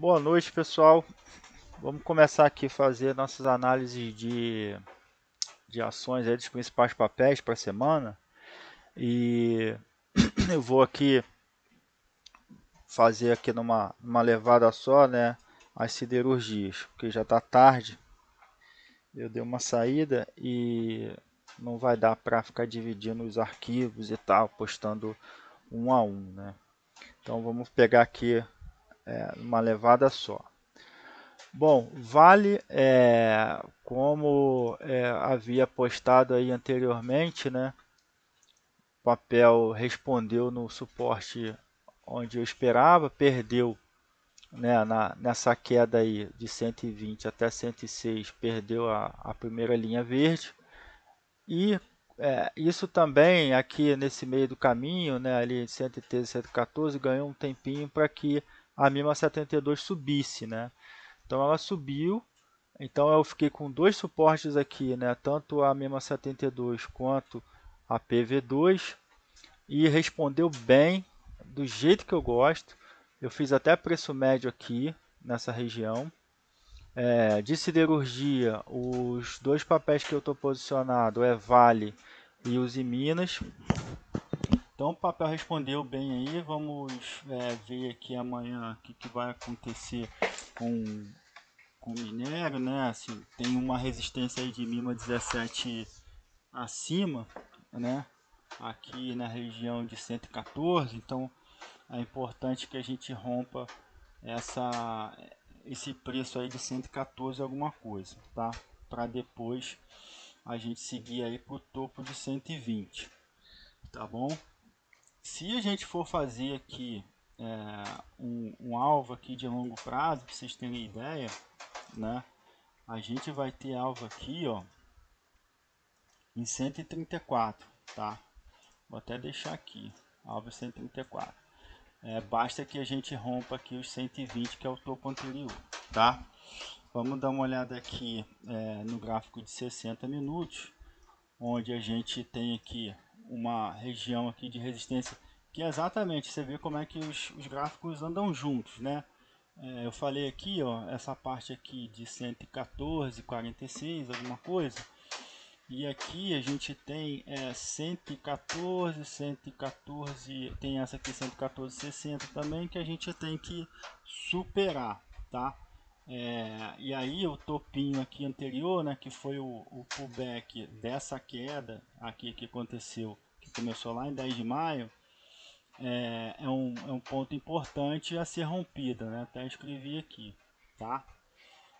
Boa noite, pessoal. Vamos começar aqui a fazer nossas análises de, de ações aí dos principais papéis para a semana. E eu vou aqui fazer aqui numa, numa levada só, né, as siderurgias, porque já está tarde. Eu dei uma saída e não vai dar para ficar dividindo os arquivos e tal, postando um a um, né? Então vamos pegar aqui é, uma levada só. Bom, Vale, é, como é, havia postado aí anteriormente, né, o papel respondeu no suporte onde eu esperava, perdeu né, na, nessa queda aí de 120 até 106, perdeu a, a primeira linha verde. E é, isso também aqui nesse meio do caminho, né, ali 113 114, ganhou um tempinho para que a MIMA 72 subisse, né? Então ela subiu, então eu fiquei com dois suportes aqui, né? Tanto a MIMA 72 quanto a PV2 e respondeu bem, do jeito que eu gosto. Eu fiz até preço médio aqui nessa região. É, de siderurgia, os dois papéis que eu estou posicionado é Vale e os Minas. Então o papel respondeu bem aí, vamos é, ver aqui amanhã o que, que vai acontecer com, o minério, né? Assim, tem uma resistência aí de mínima 17 acima, né? Aqui na região de 114, então é importante que a gente rompa essa, esse preço aí de 114 alguma coisa, tá? Para depois a gente seguir aí o topo de 120, tá bom? Se a gente for fazer aqui é, um, um, alvo aqui de longo prazo, para vocês terem ideia, né? A gente vai ter alvo aqui, ó, em 134, tá? Vou até deixar aqui, alvo 134. É, basta que a gente rompa aqui os 120, que é o topo anterior, tá? Vamos dar uma olhada aqui é, no gráfico de 60 minutos, onde a gente tem aqui uma região aqui de resistência que é exatamente, você vê como é que os, os gráficos andam juntos, né? É, eu falei aqui, ó, essa parte aqui de 114, 46, alguma coisa. E aqui a gente tem é, 114, 114, tem essa aqui 114, 60 também que a gente tem que superar, tá? É, e aí o topinho aqui anterior, né, que foi o, o pullback dessa queda aqui que aconteceu, que começou lá em 10 de maio, é, é, um, é um ponto importante a ser rompido, né? Até escrevi aqui, tá?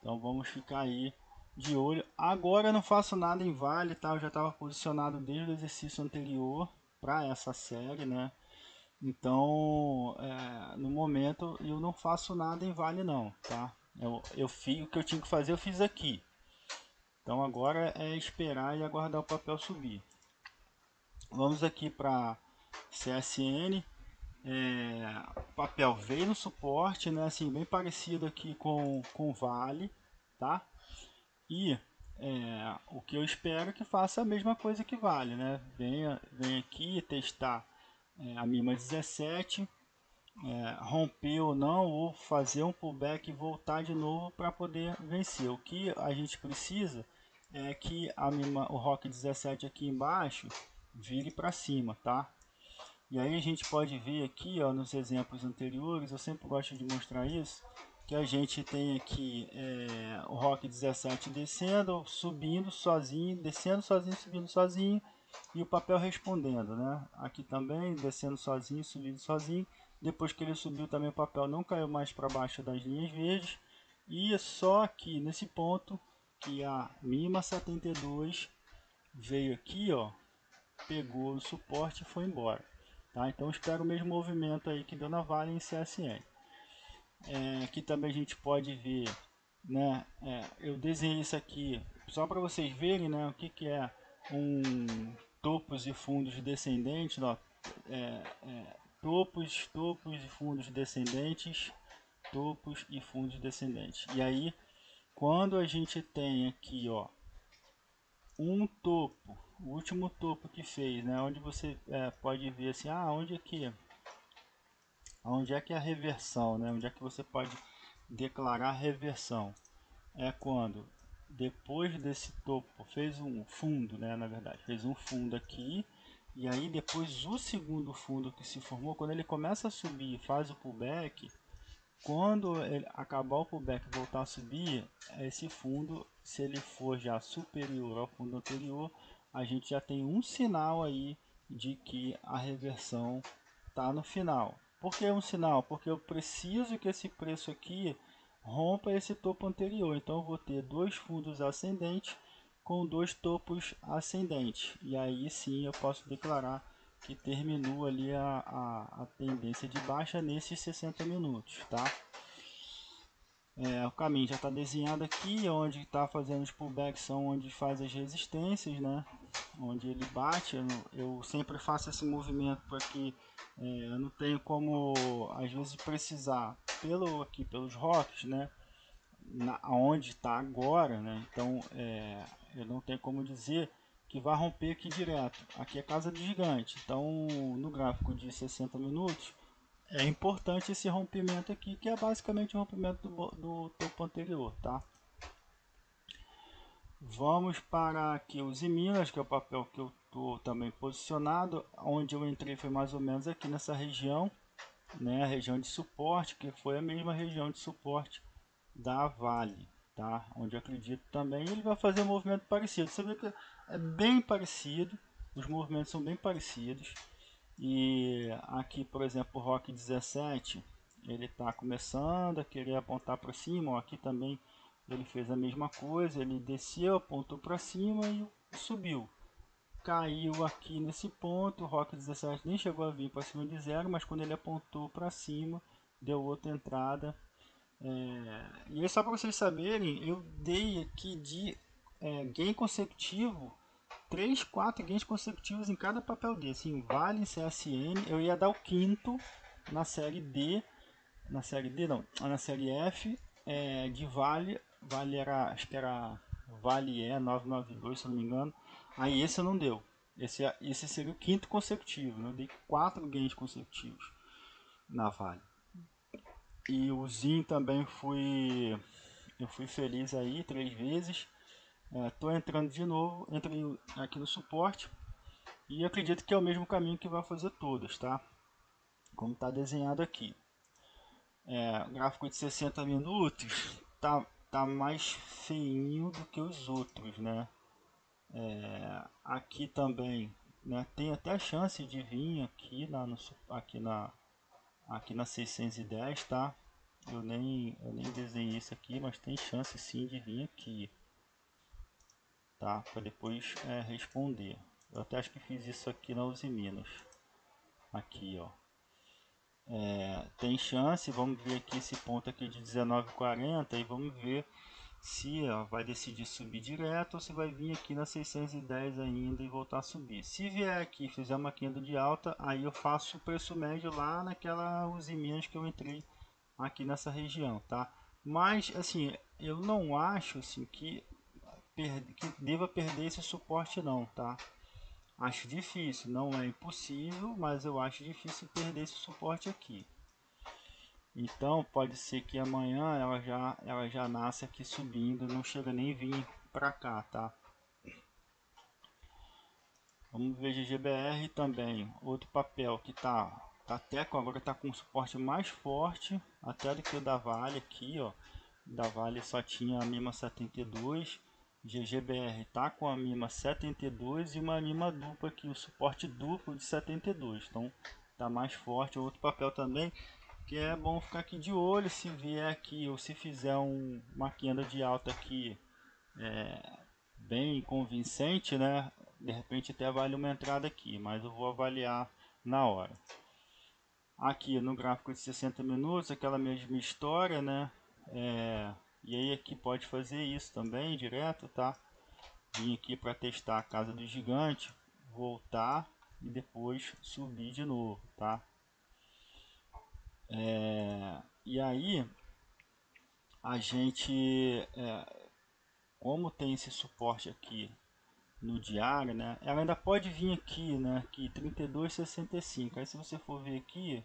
Então vamos ficar aí de olho. Agora eu não faço nada em vale, tá? Eu já estava posicionado desde o exercício anterior para essa série, né? Então, é, no momento eu não faço nada em vale não, tá? Eu, eu fiz o que eu tinha que fazer, eu fiz aqui. Então agora é esperar e aguardar o papel subir. Vamos aqui para CSN. É, papel veio no suporte, né? Assim, bem parecido aqui com com Vale, tá? E é, o que eu espero é que faça a mesma coisa que Vale, né? Venha, vem aqui testar é, a MIMA 17 é, romper ou não, ou fazer um pullback e voltar de novo para poder vencer. O que a gente precisa é que a minha, o Rock 17 aqui embaixo vire para cima, tá? E aí a gente pode ver aqui, ó, nos exemplos anteriores, eu sempre gosto de mostrar isso, que a gente tem aqui é, o Rock 17 descendo, subindo sozinho, descendo sozinho, subindo sozinho, e o papel respondendo, né? Aqui também descendo sozinho, subindo sozinho, depois que ele subiu também o papel não caiu mais para baixo das linhas verdes. E é só aqui nesse ponto que a MIMA 72 veio aqui, ó, pegou o suporte e foi embora. Tá? Então espero o mesmo movimento aí que deu na Vale em CSN. É, aqui também a gente pode ver, né, é, eu desenhei isso aqui só para vocês verem né, o que, que é um topos e fundos descendentes. Ó, é, é topos, topos e fundos descendentes, topos e fundos descendentes. E aí, quando a gente tem aqui, ó, um topo, o último topo que fez, né, onde você é, pode ver assim, ah, onde é que, onde é que é a reversão, né, onde é que você pode declarar reversão é quando depois desse topo fez um fundo, né, na verdade, fez um fundo aqui e aí depois o segundo fundo que se formou, quando ele começa a subir faz o pullback, quando ele acabar o pullback e voltar a subir, esse fundo, se ele for já superior ao fundo anterior, a gente já tem um sinal aí de que a reversão está no final. Por que um sinal? Porque eu preciso que esse preço aqui rompa esse topo anterior. Então eu vou ter dois fundos ascendentes com dois topos ascendentes. E aí sim eu posso declarar que terminou ali a, a, a tendência de baixa nesses 60 minutos, tá? É, o caminho já está desenhado aqui, onde está fazendo os pullbacks são onde faz as resistências, né? Onde ele bate, eu, eu sempre faço esse movimento porque é, eu não tenho como, às vezes, precisar pelo aqui pelos rocks, né? Na, onde está agora, né? Então é, eu não tenho como dizer que vai romper aqui direto. Aqui é casa do gigante, então no gráfico de 60 minutos é importante esse rompimento aqui, que é basicamente o rompimento do, do topo anterior, tá? Vamos para aqui os Minas, que é o papel que eu estou também posicionado, onde eu entrei foi mais ou menos aqui nessa região, né, a região de suporte, que foi a mesma região de suporte da Vale, tá? Onde acredito também ele vai fazer um movimento parecido. Você vê que é bem parecido, os movimentos são bem parecidos. E aqui, por exemplo, o Rock 17, ele está começando a querer apontar para cima. Aqui também ele fez a mesma coisa, ele desceu, apontou para cima e subiu. Caiu aqui nesse ponto, o Rock 17 nem chegou a vir para cima de zero, mas quando ele apontou para cima, deu outra entrada. É... E só para vocês saberem, eu dei aqui de é, gain consecutivo 3, 4 gains consecutivos em cada papel desse. Em Vale, CSN, eu ia dar o quinto na série D. Na série D não, na série F é, de Vale. Vale era, acho que era Vale E 992, se não me engano. Aí esse não deu. Esse, esse seria o quinto consecutivo. Né? Eu dei 4 gains consecutivos na Vale. E o Zin também fui. Eu fui feliz aí três vezes. Estou é, entrando de novo, entrei aqui no suporte e acredito que é o mesmo caminho que vai fazer todas, tá? Como está desenhado aqui. É, gráfico de 60 minutos tá, tá mais feinho do que os outros, né? É, aqui também né, tem até chance de vir aqui na, no, aqui na, aqui na 610, tá? Eu nem, eu nem desenhei isso aqui, mas tem chance sim de vir aqui tá? Para depois é, responder. Eu até acho que fiz isso aqui na Uzi Minas. Aqui, ó. É, tem chance, vamos ver aqui esse ponto aqui de 19,40 e vamos ver se ó, vai decidir subir direto ou se vai vir aqui na 610 ainda e voltar a subir. Se vier aqui fizer uma queda de alta, aí eu faço o preço médio lá naquela Uzi Minas que eu entrei aqui nessa região, tá? Mas assim, eu não acho assim que que deva perder esse suporte não, tá? Acho difícil, não é impossível, mas eu acho difícil perder esse suporte aqui. Então pode ser que amanhã ela já ela já nasce aqui subindo, não chega nem vir para cá, tá? Vamos ver GGBR também, outro papel que tá tá até com agora tá com suporte mais forte até do que o da Vale aqui, ó. Da Vale só tinha a MIMA 72 GGBR tá com a MIMA 72 e uma MIMA dupla aqui, o suporte duplo de 72, então tá mais forte. Outro papel também que é bom ficar aqui de olho se vier aqui ou se fizer um, uma queda de alta aqui é, bem convincente, né? De repente até vale uma entrada aqui, mas eu vou avaliar na hora. Aqui no gráfico de 60 minutos, aquela mesma história, né? É, e aí aqui pode fazer isso também direto, tá? Vim aqui para testar a casa do gigante, voltar e depois subir de novo, tá? É, e aí a gente, é, como tem esse suporte aqui no diário, né? Ela ainda pode vir aqui, né? Aqui 32,65. Aí se você for ver aqui,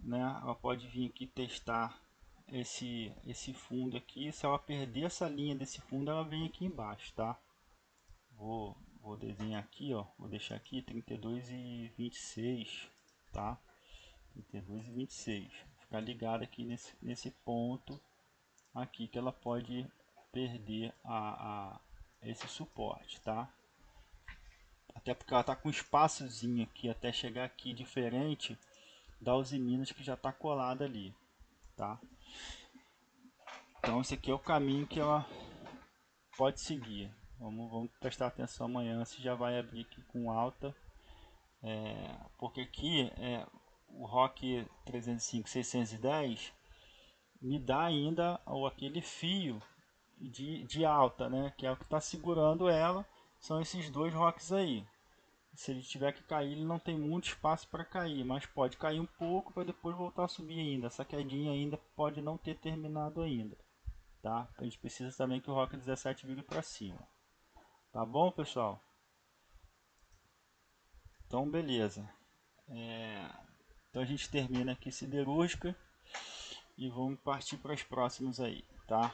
né? Ela pode vir aqui testar esse, esse fundo aqui, se ela perder essa linha desse fundo, ela vem aqui embaixo, tá? Vou, vou desenhar aqui, ó, vou deixar aqui 32 e 26, tá? 32 e 26. Ficar ligado aqui nesse, nesse ponto aqui que ela pode perder a, a esse suporte, tá? Até porque ela tá com um espaçozinho aqui até chegar aqui diferente da usiminas que já está colada ali, tá? Então esse aqui é o caminho que ela pode seguir. Vamos, vamos prestar atenção amanhã se já vai abrir aqui com alta. É, porque aqui é, o ROC 305 610 me dá ainda aquele fio de, de alta, né? Que é o que está segurando ela. São esses dois rocks aí. Se ele tiver que cair, ele não tem muito espaço para cair, mas pode cair um pouco para depois voltar a subir ainda. Essa quedinha ainda pode não ter terminado ainda, tá? A gente precisa também que o rock 17 vire para cima. Tá bom, pessoal? Então, beleza. É... Então a gente termina aqui siderúrgica e vamos partir para as próximas aí, tá?